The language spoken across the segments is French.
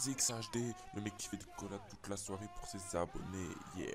ZXHD, le mec qui fait des collabs toute la soirée pour ses abonnés, yeah.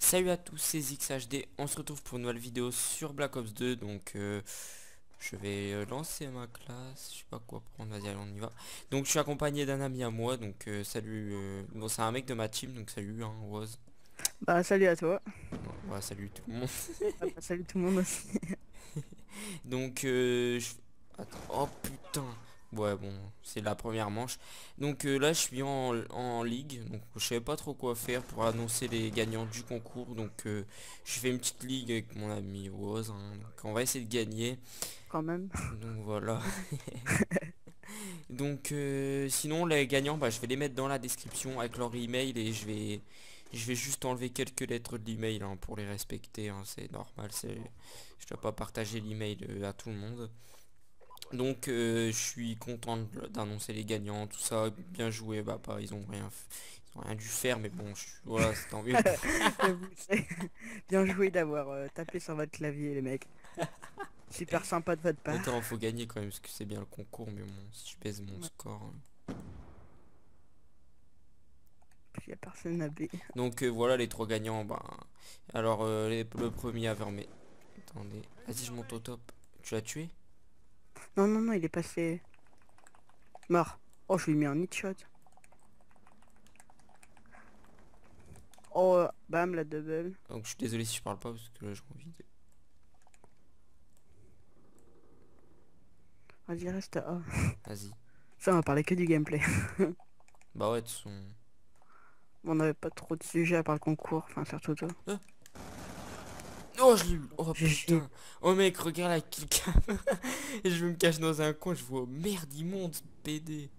Salut à tous, c'est ZXHD, on se retrouve pour une nouvelle vidéo sur Black Ops 2, donc euh, je vais euh, lancer ma classe, je sais pas quoi prendre, vas-y allez on y va. Donc je suis accompagné d'un ami à moi, donc euh, salut, bon c'est un mec de ma team, donc salut hein, Rose. Bah salut à toi. Ouais, salut tout le monde. Ah, bah, salut tout le monde aussi. donc je... Attends, oh putain Ouais bon, c'est la première manche. Donc euh, là je suis en, ligue, donc je savais pas trop quoi faire pour annoncer les gagnants du concours. Donc euh, je fais une petite ligue avec mon ami Rose. Hein. donc on va essayer de gagner. Quand même. Donc voilà. donc euh, sinon les gagnants, bah, je vais les mettre dans la description avec leur email et je vais je vais juste enlever quelques lettres de l'email hein, pour les respecter. Hein. c'est normal, c'est je dois pas partager l'email à tout le monde. Donc euh, je suis content d'annoncer les gagnants, tout ça, bien joué, bah pas ils ont rien ils ont rien dû faire mais bon je, voilà c'est tant mieux. bien joué d'avoir euh, tapé sur votre clavier les mecs. Super sympa de votre part. Attends faut gagner quand même parce que c'est bien le concours mais bon si je pèse mon score. Hein. Il a personne à B. Donc euh, voilà les trois gagnants, bah alors le premier à vermer. Attendez, vas-y je monte au top. Tu l'as tué? Non, non, non, il est passé... Mort. Oh, je lui ai mis un hit shot. Oh, bam, la double. Donc je suis désolé si je parle pas parce que là j'ai envie de... Vas-y, reste à Vas-y. Ça, on va parler que du gameplay. bah ouais, de son... On avait pas trop de sujets à part le concours, enfin surtout toi. Hein Oh, je. Oh putain. Oh mec, regarde la killcam. Et je me cache dans un coin, je vois oh, merde immonde PD.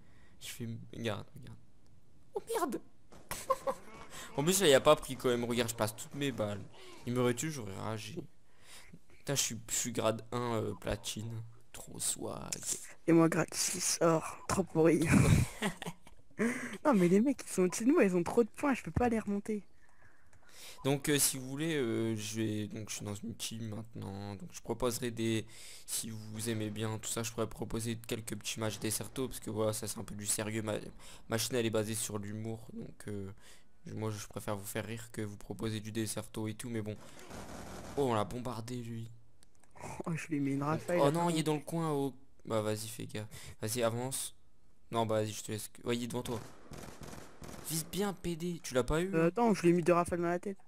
Je fais regarde, regarde. Oh merde. en plus, là, il a pas pris quand même. Regarde, je passe toutes mes balles. Il me tué, j'aurais ragé. Putain, je suis, je suis grade 1 euh, platine. Trop swag. Et moi grade 6 or. Trop pourri. non mais les mecs ils sont au-dessus de nous, ils ont trop de points, je peux pas les remonter. Donc euh, si vous voulez, euh, je vais donc je suis dans une team maintenant. Donc je proposerai des si vous aimez bien tout ça, je pourrais proposer quelques petits matchs Desserto parce que voilà, ça c'est un peu du sérieux. Ma, chaîne elle est basée sur l'humour. Donc euh, moi je préfère vous faire rire que vous proposer du Desserto et tout, mais bon. Oh on l'a bombardé lui. Oh je lui ai mis une rafale. Oh non, il est dans le coin au. Bah vas-y fais gaffe. Vas-y avance. Non bah vas-y je te laisse. Ouais il est devant toi. Vise bien PD, tu l'as pas eu euh, Attends, je l'ai mis deux rafales dans la tête.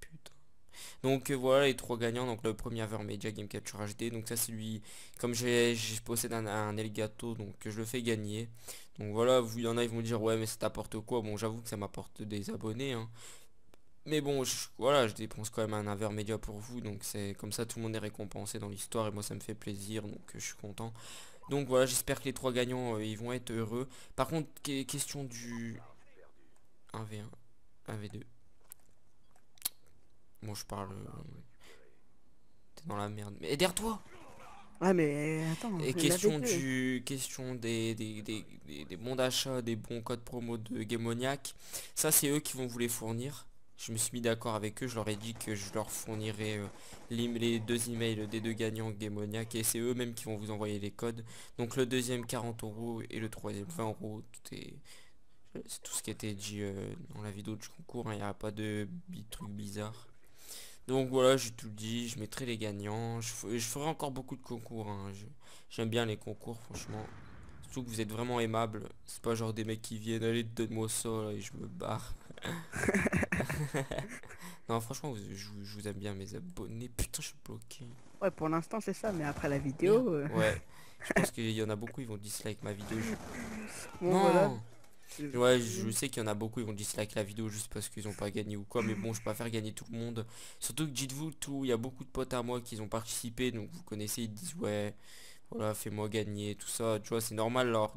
Putain. Donc euh, voilà les trois gagnants, donc le premier Aver Media Game Capture HD, donc ça c'est lui, comme j'ai possède un, un Elgato, donc je le fais gagner. Donc voilà, vous, y en a ils vont dire ouais mais ça t'apporte quoi? Bon j'avoue que ça m'apporte des abonnés, hein. Mais bon, voilà, je dépense quand même un Aver Media pour vous, donc c'est comme ça tout le monde est récompensé dans l'histoire et moi ça me fait plaisir, donc je suis content. Donc voilà, j'espère que les trois gagnants, euh, ils vont être heureux. Par contre, question du 1v1, 1v2. Bon, je parle... Euh, t'es dans la merde. Mais derrière toi Ouais mais attends. Et question du question des, des, des, bons d'achat, des bons codes promo de Gamoniac. Ça c'est eux qui vont vous les fournir je me suis mis d'accord avec eux, je leur ai dit que je leur fournirais euh, les, deux emails des deux gagnants démoniaques et c'est eux-mêmes qui vont vous envoyer les codes. Donc le deuxième 40 euros et le troisième 20 euros, tout est c'est tout ce qui a été dit euh, dans la vidéo du concours, hein. il n'y a pas de trucs bizarres. Donc voilà, j'ai tout dit, je mettrai les gagnants, je, ferai encore beaucoup de concours, hein. j'aime bien les concours franchement. Surtout que vous êtes vraiment aimable, c'est pas genre des mecs qui viennent, allez donne-moi ça et je me barre. non, franchement, je, vous aime bien, mes abonnés. Putain, je suis bloqué. Ouais, pour l'instant, c'est ça, mais après la vidéo... Euh, ouais, je pense qu'il y en a beaucoup, ils vont dislike ma vidéo. non Ouais, je sais qu'il y en a beaucoup, ils vont dislike la vidéo juste parce qu'ils ont pas gagné ou quoi, mais bon, je préfère gagner tout le monde. Surtout que dites-vous tout, il y a beaucoup de potes à moi qui ont participé, donc vous connaissez, ils disent ouais, voilà fais-moi gagner tout ça. Tu vois c'est normal leur,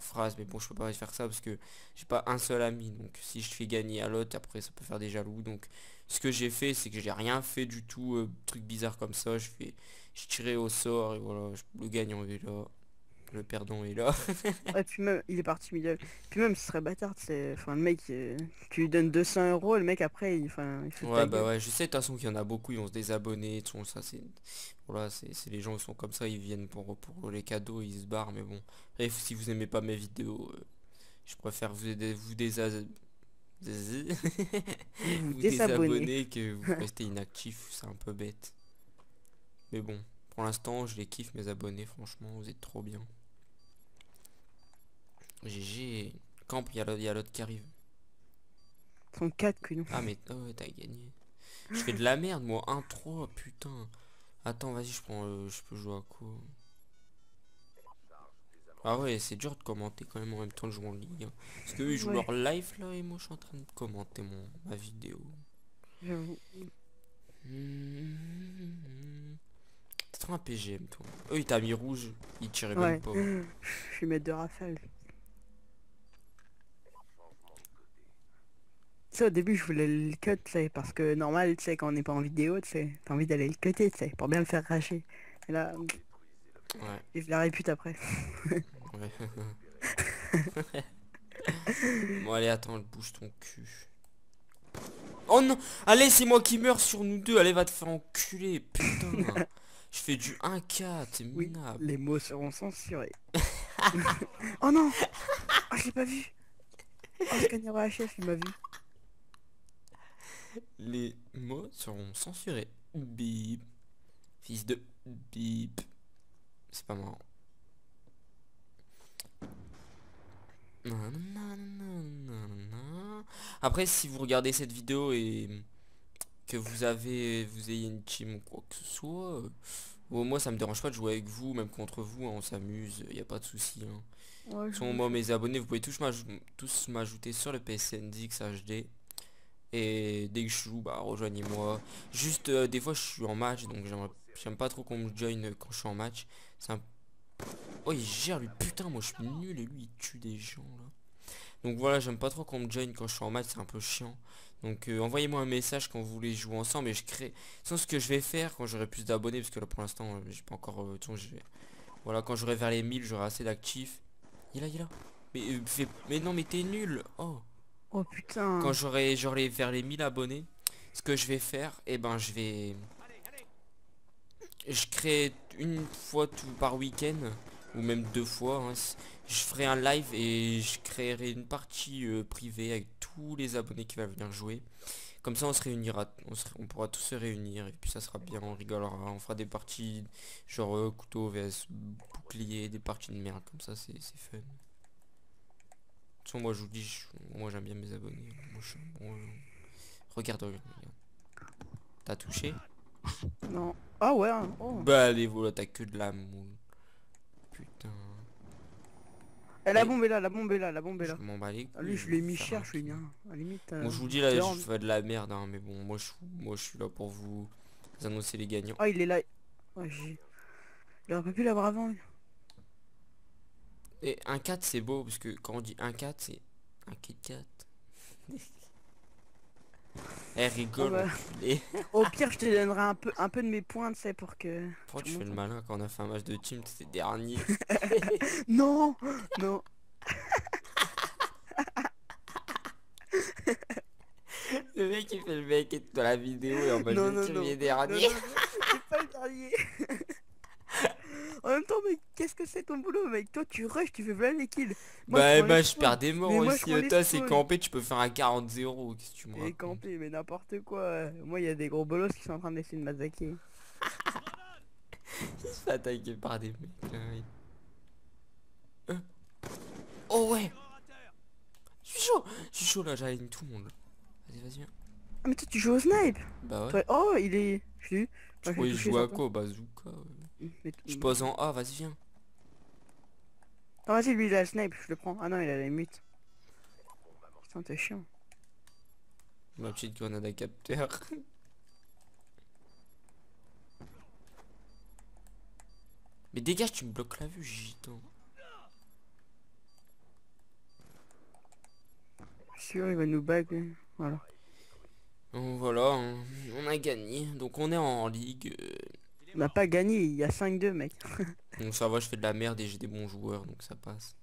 phrase mais bon je peux pas faire ça parce que j'ai pas un seul ami donc si je fais gagner à l'autre après ça peut faire des jaloux. Donc ce que j'ai fait c'est que j'ai rien fait du tout euh, truc bizarre comme ça. Je fais je tirais au sort et voilà je, le gagnant est là Le perdant est là. Ouais, puis même, il est parti milieu. Puis même, ce serait bâtard, c'est... Enfin, le mec, euh, tu lui donnes 200 euros, le mec, après, il, enfin, il fait Ouais bah ouais, je sais de toute façon qu'il y en a beaucoup, ils vont se désabonner, tout ça c'est... Voilà, c'est les gens qui sont comme ça, ils viennent pour, pour les cadeaux, ils se barrent, mais bon. Bref, si vous aimez pas mes vidéos, euh, je préfère vous, dé- vous vous désabonner que vous restez inactif, c'est un peu bête. Mais bon, pour l'instant, je les kiffe mes abonnés, franchement, vous êtes trop bien. GG. Camp, il y a l'autre- il y a l'autre qui arrive. Ils sont 4 que nous. Ah mais oh, t'as gagné. Je fais de la merde moi, 1-3, putain. Attends, vas-y, je prends euh, je peux jouer à quoi? Ah ouais, c'est dur de commenter quand même en même temps de jouer en hein. Parce que eux, ils jouent Ouais. leur live là et moi je suis en train de commenter mon ma vidéo. J'avoue. Mmh. T'es trop un PGM toi. Eux il t'a mis rouge, il tirait Ouais. même pas. Je suis maître de rafale. Sais, au début, je voulais le cut, tu sais, parce que normal, tu sais, quand on n'est pas en vidéo, tu sais, t'as envie d'aller le cutter, tu sais, pour bien le faire racher. Et là, Ouais, et je la répute après. ouais. bon allez attends, bouge ton cul. Oh non Allez c'est moi qui meurs sur nous deux, allez va te faire enculer, putain Je fais du 1K, t'es Oui, minable. les mots seront censurés. oh non Oh, je l'ai pas vu Oh, HF, il m'a vu. Les mots seront censurés. Bip. Fils de bip. C'est pas marrant. Après, si vous regardez cette vidéo et que vous avez, vous ayez une team ou quoi que ce soit, euh, bon, moi ça me dérange pas de jouer avec vous, même contre vous, hein, on s'amuse, y a pas de souci. hein. Ouais, façon, moi, mes abonnés, vous pouvez tous m'ajou- tous m'ajouter sur le PSN XHD. Et dès que je joue, bah rejoignez-moi. Juste, euh, des fois, je suis en match, donc j'aime pas trop qu'on me join quand je suis en match. C'est un... Oh, il gère, lui, putain, moi, je suis nul, et lui, il tue des gens, là. Donc voilà, j'aime pas trop qu'on me join quand je suis en match, c'est un peu chiant. Donc euh, envoyez-moi un message quand vous voulez jouer ensemble et je crée... Sinon, ce que je vais faire quand j'aurai plus d'abonnés, parce que là, pour l'instant, euh, j'ai pas encore... Voilà, quand j'aurai vers les 1000, j'aurai assez d'actifs. Il est là, il est là. Mais, euh, mais non, mais t'es nul. Oh. Oh putain Quand j'aurai j'aurai vers les 1000 abonnés, ce que je vais faire, et ben je vais... Je crée une fois tout par week-end, ou même deux fois. hein, je ferai un live et je créerai une partie euh, privée avec tous les abonnés qui vont venir jouer. Comme ça on se réunira, on, on pourra tous se réunir et puis ça sera bien, on rigolera, on fera des parties genre euh, couteau vs bouclier, des parties de merde, comme ça c'est fun. Toute façon, moi je vous dis, je- moi j'aime bien mes abonnés. Moi, je Regarde. T'as touché? Non. Ah ouais, hein, oh. Bah allez, voilà, t'as que de la moule. Putain. Eh, la bombe est là, la bombe est là, la bombe est Je là. m'en bats les Ah, lui, je l'ai mis cher, je suis bien. À la limite. Moi euh, je vous dis là, je fais de la merde, hein, mais bon, moi je, moi je suis là pour vous annoncer les gagnants. Ah, il est là. Ouais. Il aurait pas pu l'avoir avant. lui. Et un 4 c'est beau, parce que quand on dit un 4 c'est un Kit 4. Eh rigole, Ah bah. Au pire, je te donnerai un peu, un peu de mes points, tu sais, pour que... Pourquoi tu fais le malin quand on a fait un match de team, t'étais dernier Non Non Le mec il fait le mec et dans la vidéo et en mode Non, le non, team non. dernier. non, C'est pas le dernier En même temps, mec, qu'est-ce que c'est ton boulot, mec? Toi, tu rush, tu fais plein les kills. Moi, bah, je prends bah les je perds des morts Mais moi, aussi. les Toi c'est campé, tu peux faire un 40-0. Qu'est-ce que tu me camper, mais n'importe quoi. Moi, il y a des gros bolos qui sont en train d'essayer de m'attaquer. Il se fait attaquer par des mecs là. oui. Hein Oh ouais Je suis chaud Je suis chaud là, j'aligne tout le monde. Vas-y, vas-y, viens. Ah, mais toi, tu joues au snipe? Bah ouais. Toi- Oh, il est... Je pourrais l'ai touché, jouer à quoi? Bazooka ouais. Je pose en A, vas-y, viens. Ah, vas-y, lui, il a le snipe, je le prends. Ah non, il a la mute. Putain, t'es chiant. Ma petite grenade à capteur. Mais dégage, tu me bloques la vue, gitan. Sûr, il va nous bag. Voilà. Donc voilà, on, on a gagné. Donc on est en ligue. On n'a pas gagné, il y a 5-2, mec. Donc ça va, je fais de la merde et j'ai des bons joueurs, donc ça passe.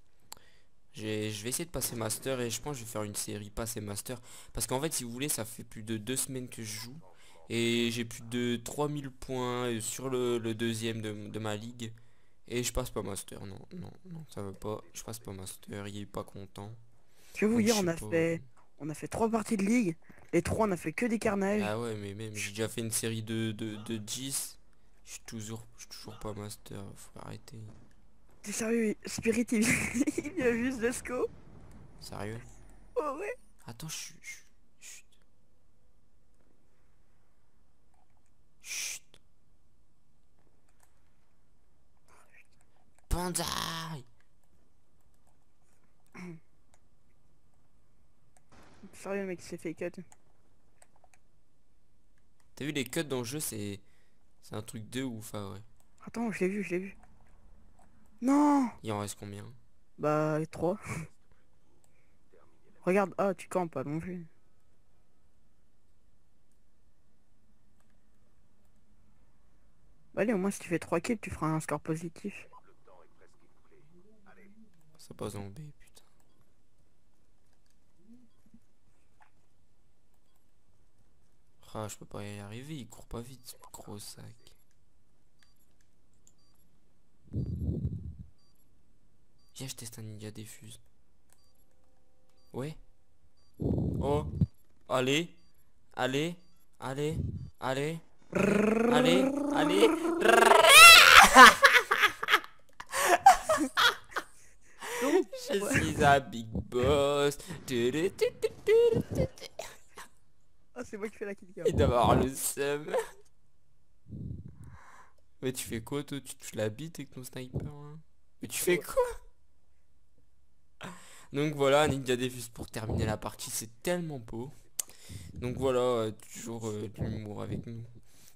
J'ai- Je vais essayer de passer master et je pense que je vais faire une série passer master. Parce qu'en fait, si vous voulez, ça fait plus de deux semaines que je joue. Et j'ai plus de 3000 points sur le, le deuxième de, de ma ligue. Et je passe pas master, non, non, non, ça veut pas. Je passe pas master, il est pas content. Je vais vous dire, on a pas. fait, on a fait trois parties de ligue. Les trois, on a fait que des carnages. Ah ouais, mais même, j'ai déjà fait une série de, de, de 10. Je suis toujours, je suis toujours pas master, faut arrêter. T'es sérieux, Spirit, il, il vient juste de Sco. Sérieux? Oh ouais. Attends, je suis... je- Chut. Chut. Banzai Sérieux, mec, il s'est fait cut. T'as vu les cuts dans le jeu, c'est... C'est un truc de ouf, ah ouais. Attends, je l'ai vu, je l'ai vu. Non Il en reste combien? Bah, trois. Regarde, ah, tu campes pas non plus. Bah, allez, au moins, si tu fais 3 kills, tu feras un score positif. Ça passe en B, Ah, je peux pas y arriver, il court pas vite, ce gros sac. Viens, je teste un ninja diffuse. Ouais. Oh. Allez. Allez. Allez. Allez. Allez. Allez. Je suis un big boss. C'est moi qui fais la kill cam. Et d'avoir le seum. Mais tu fais quoi toi? Tu touches la bite avec ton sniper Mais tu fais quoi? Donc voilà, Ninja Defuse pour terminer la partie, c'est tellement beau. Donc voilà, euh, toujours euh, l'humour avec nous.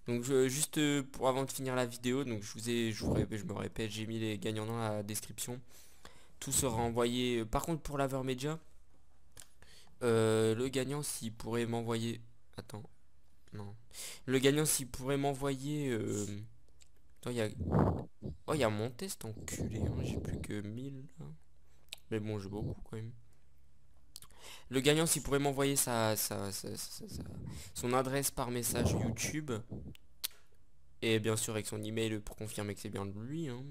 Donc juste euh, pour avant de finir la vidéo, donc je vous ai, je, vous répète- je me répète, j'ai mis les gagnants dans la description. Tout sera envoyé. Par contre pour la Media, le gagnant s'il pourrait m'envoyer... Attends. Non. Le gagnant s'il pourrait m'envoyer... Euh... Attends, il y a... Oh, il y a mon test enculé. Hein. J'ai plus que 1000. là. Mais bon, j'ai beaucoup quand même. Le gagnant s'il pourrait m'envoyer sa, sa, sa- sa- sa- son adresse par message YouTube. Et bien sûr avec son email pour confirmer que c'est bien de lui. hein.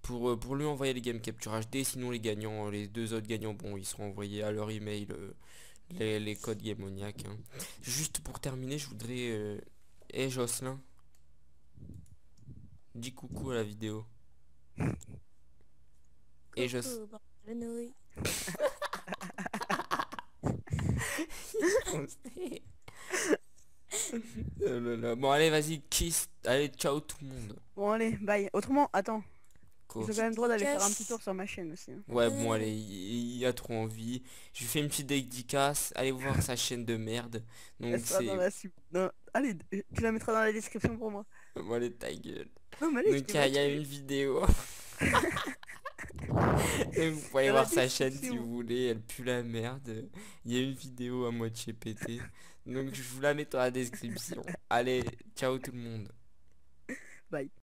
Pour, euh, pour lui envoyer les game capture HD. Sinon les gagnants, les deux autres gagnants, bon, ils seront envoyés à leur email euh, les, les codes Gamoniac. hein. Juste pour terminer, je voudrais... Euh... Eh Jocelyn Dis coucou à la vidéo. Et je... Oh là là. Bon allez vas-y kiss Allez ciao tout le monde Bon, allez, bye. Autrement, attends. Quoi Ils ont quand même le droit d'aller faire un petit tour sur ma chaîne aussi. hein. Ouais bon allez il, il a trop envie Je lui fais une petite dédicace Allez voir sa chaîne de merde Donc c'est la Allez, euh, tu la mettras dans la description pour moi. Bon allez ta gueule Non, mais allez, Donc il y a- y une vidéo Et vous pouvez voir sa chaîne si vous voulez, elle pue la merde. Il y a une vidéo à moitié pétée. Donc je vous la mets dans la description. Allez, ciao tout le monde. Bye.